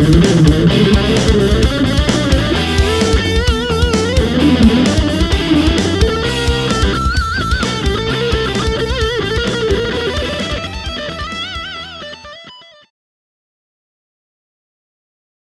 Música